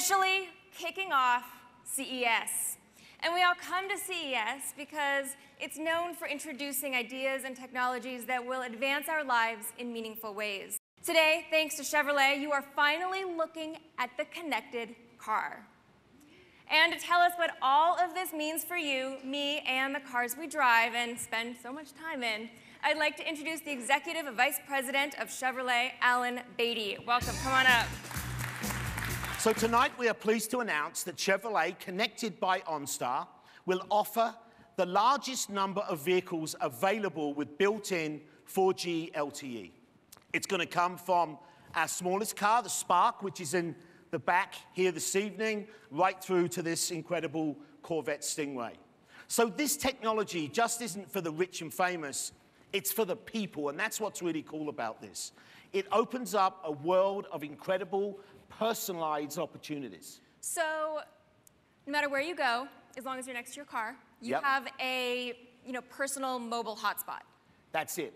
officially kicking off CES. And we all come to CES because it's known for introducing ideas and technologies that will advance our lives in meaningful ways. Today, thanks to Chevrolet, you are finally looking at the connected car. And to tell us what all of this means for you, me, and the cars we drive and spend so much time in, I'd like to introduce the Executive Vice President of Chevrolet, Alan Batey. Welcome, come on up. So tonight we are pleased to announce that Chevrolet, connected by OnStar, will offer the largest number of vehicles available with built-in 4G LTE. It's going to come from our smallest car, the Spark, which is in the back here this evening, right through to this incredible Corvette Stingray. So this technology just isn't for the rich and famous, it's for the people, and that's what's really cool about this. It opens up a world of incredible personalized opportunities. So no matter where you go, as long as you're next to your car, you yep. have a you know, personal mobile hotspot. That's it.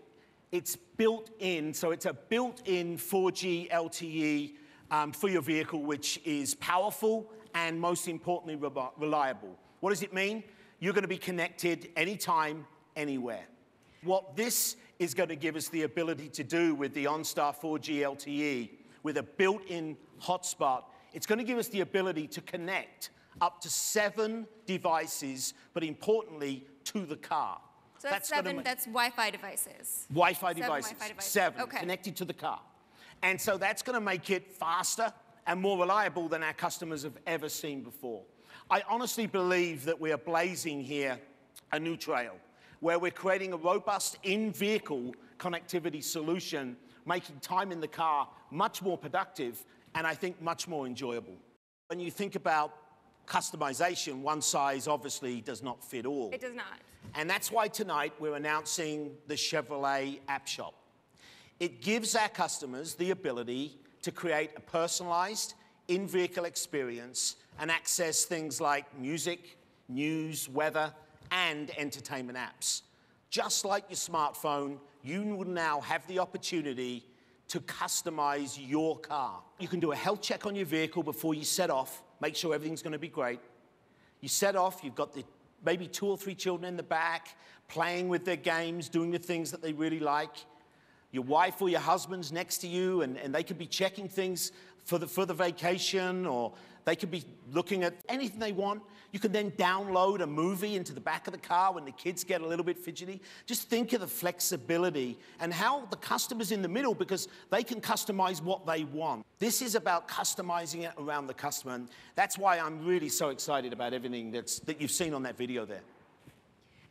It's built in, so it's a built-in 4G LTE um, for your vehicle, which is powerful and most importantly, re reliable. What does it mean? You're going to be connected anytime, anywhere. What this is going to give us the ability to do with the OnStar 4G LTE with a built-in hotspot, it's going to give us the ability to connect up to seven devices, but importantly, to the car. So that's, that's seven, that's Wi-Fi devices. Wi-Fi devices. Wi devices. Seven, okay. connected to the car. And so that's going to make it faster and more reliable than our customers have ever seen before. I honestly believe that we are blazing here a new trail where we're creating a robust in-vehicle connectivity solution, making time in the car much more productive and I think much more enjoyable. When you think about customization, one size obviously does not fit all. It does not. And that's why tonight we're announcing the Chevrolet App Shop. It gives our customers the ability to create a personalized in-vehicle experience and access things like music, news, weather, and entertainment apps. Just like your smartphone, you will now have the opportunity to customize your car. You can do a health check on your vehicle before you set off, make sure everything's going to be great. You set off, you've got the, maybe two or three children in the back playing with their games, doing the things that they really like. Your wife or your husband's next to you, and, and they could be checking things for the, for the vacation, or they could be looking at anything they want. You can then download a movie into the back of the car when the kids get a little bit fidgety. Just think of the flexibility and how the customer's in the middle because they can customize what they want. This is about customizing it around the customer, and that's why I'm really so excited about everything that's, that you've seen on that video there.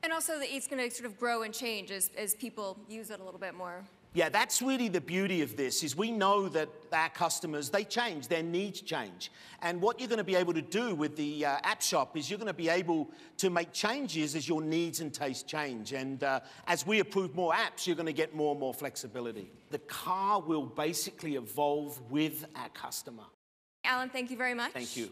And also that it's going to sort of grow and change as, as people use it a little bit more. Yeah, that's really the beauty of this, is we know that our customers, they change, their needs change. And what you're going to be able to do with the uh, app shop is you're going to be able to make changes as your needs and tastes change. And uh, as we approve more apps, you're going to get more and more flexibility. The car will basically evolve with our customer. Alan, thank you very much. Thank you.